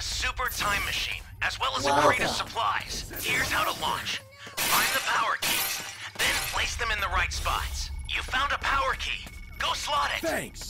super time machine, as well as a crate of supplies. Here's how to launch. Find the power keys, then place them in the right spots. You found a power key. Go slot it. Thanks.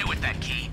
Do with that key.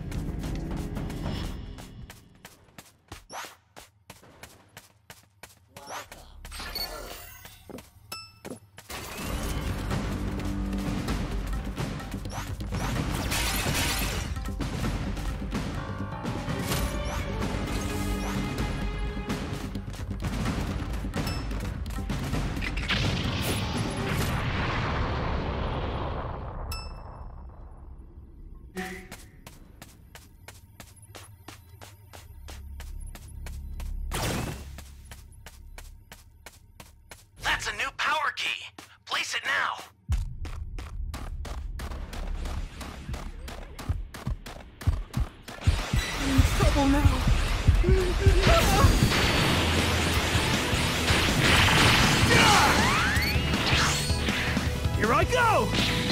Here I go!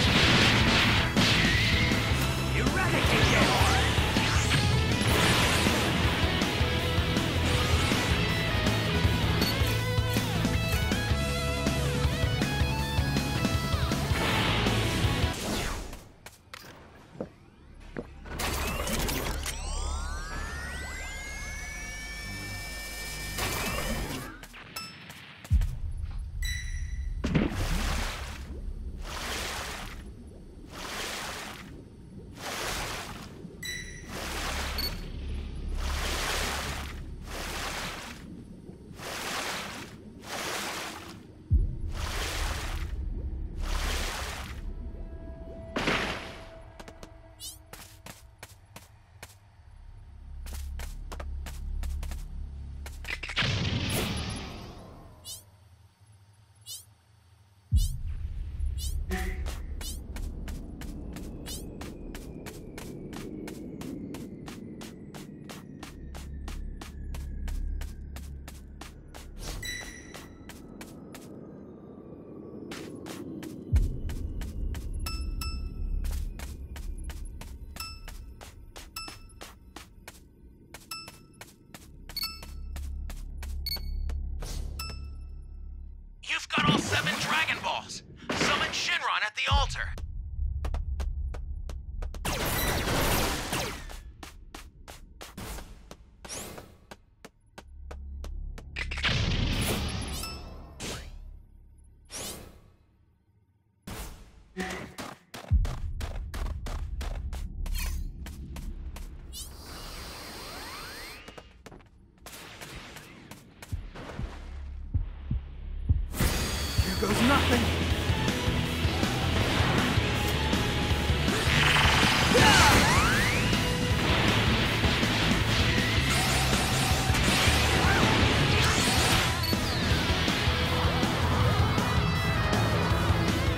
Here goes nothing.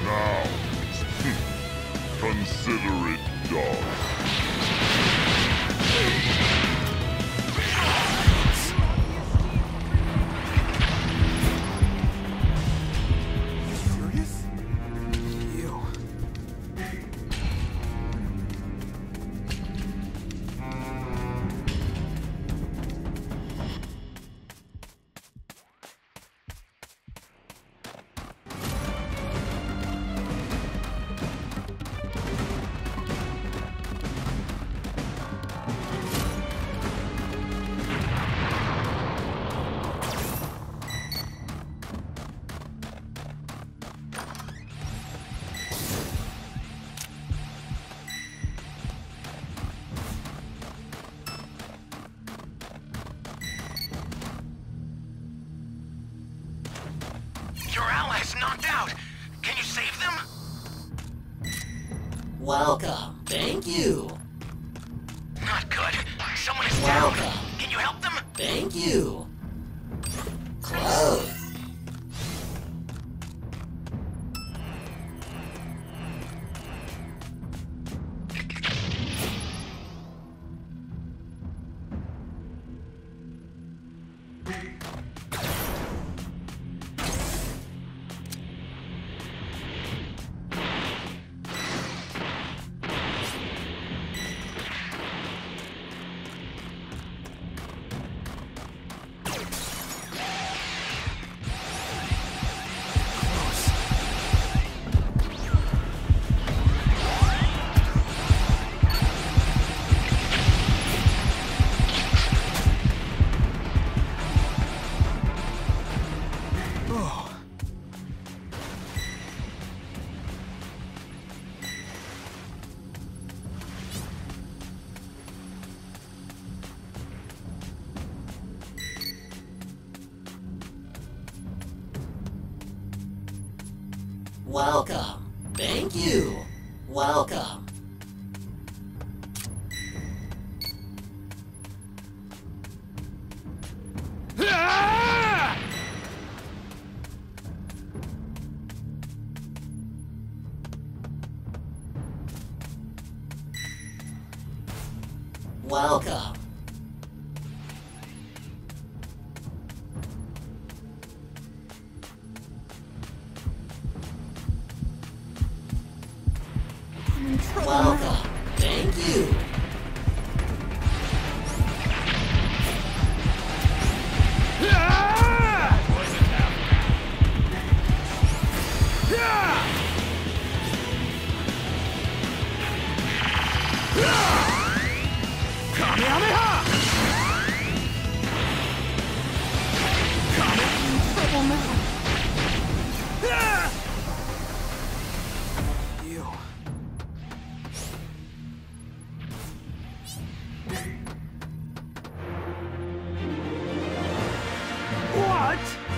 Now, consider it done. Welcome. Thank you. Not good. Someone is down. Welcome. Can you help them? Thank you. Close. Welcome. Thank you. Welcome. heart.